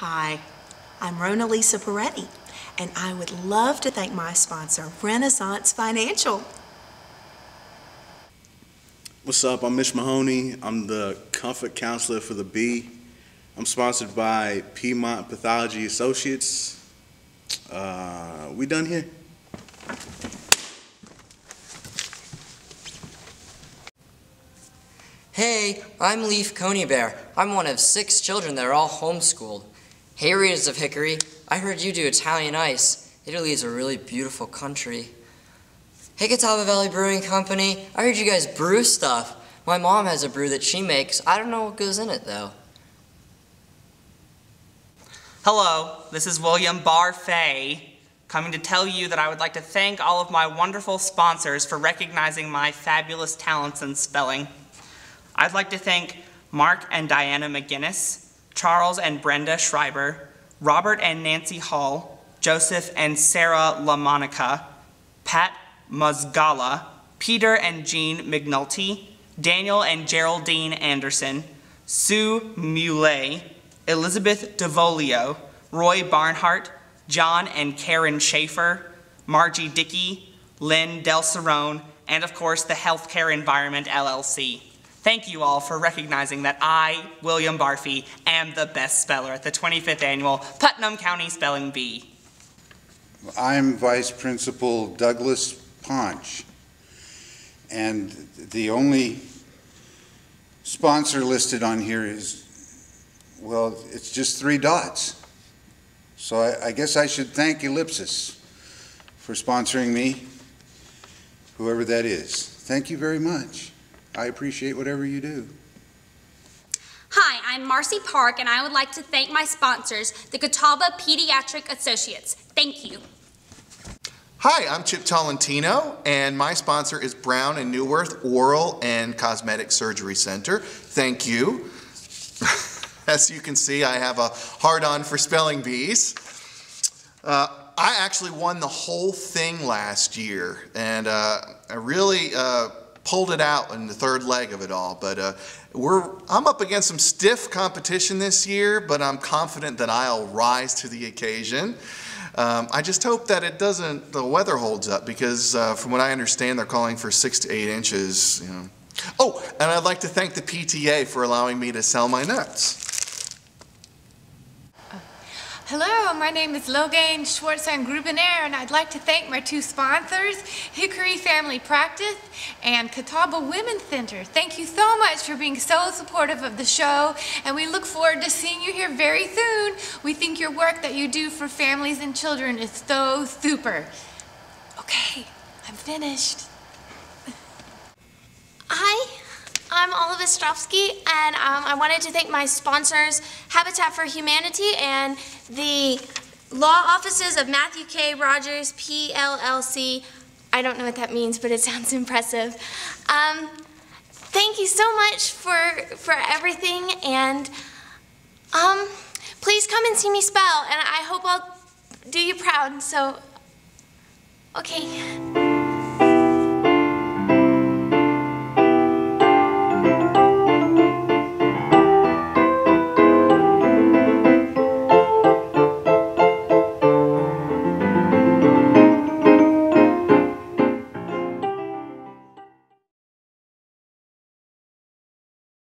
Hi, I'm Rona Lisa Peretti, and I would love to thank my sponsor, Renaissance Financial. What's up? I'm Mitch Mahoney. I'm the comfort counselor for the Bee. I'm sponsored by Piedmont Pathology Associates. Uh, we done here? Hey, I'm Leaf Coneybear. I'm one of six children that are all homeschooled. Hey, Rita's of Hickory, I heard you do Italian ice. Italy is a really beautiful country. Hey, Catawba Valley Brewing Company, I heard you guys brew stuff. My mom has a brew that she makes. I don't know what goes in it, though. Hello, this is William Barfée, coming to tell you that I would like to thank all of my wonderful sponsors for recognizing my fabulous talents in spelling. I'd like to thank Mark and Diana McGinnis, Charles and Brenda Schreiber, Robert and Nancy Hall, Joseph and Sarah LaMonica, Pat Musgala, Peter and Jean McNulty, Daniel and Geraldine Anderson, Sue Muley, Elizabeth DeVolio, Roy Barnhart, John and Karen Schaefer, Margie Dickey, Lynn Del Cerrone, and of course the Healthcare Environment LLC. Thank you all for recognizing that I, William Barfy, am the best speller at the 25th Annual Putnam County Spelling Bee. I'm Vice Principal Douglas Panch, and the only sponsor listed on here is, well, it's just three dots. So I, I guess I should thank Ellipsis for sponsoring me, whoever that is. Thank you very much. I appreciate whatever you do. Hi, I'm Marcy Park, and I would like to thank my sponsors, the Catawba Pediatric Associates. Thank you. Hi, I'm Chip Tolentino, and my sponsor is Brown and Newworth Oral and Cosmetic Surgery Center. Thank you. As you can see, I have a hard-on for spelling bees. Uh, I actually won the whole thing last year, and uh, I really uh, pulled it out in the third leg of it all. But uh, we're, I'm up against some stiff competition this year, but I'm confident that I'll rise to the occasion. Um, I just hope that it doesn't, the weather holds up because uh, from what I understand, they're calling for six to eight inches. You know. Oh, and I'd like to thank the PTA for allowing me to sell my nuts. Hello, my name is Logainne SchwartzandGrubenierre, and I'd like to thank my two sponsors, Hickory Family Practice and Catawba Women's Center. Thank you so much for being so supportive of the show, and we look forward to seeing you here very soon. We think your work that you do for families and children is so super. Okay, I'm finished. Hi, I'm Olive Ostrovsky, and um, I wanted to thank my sponsors, Habitat for Humanity and the law offices of Matthew K. Rogers, PLLC. I don't know what that means, but it sounds impressive. Um, thank you so much for, for everything, and um, please come and see me spell, and I hope I'll do you proud. So, okay.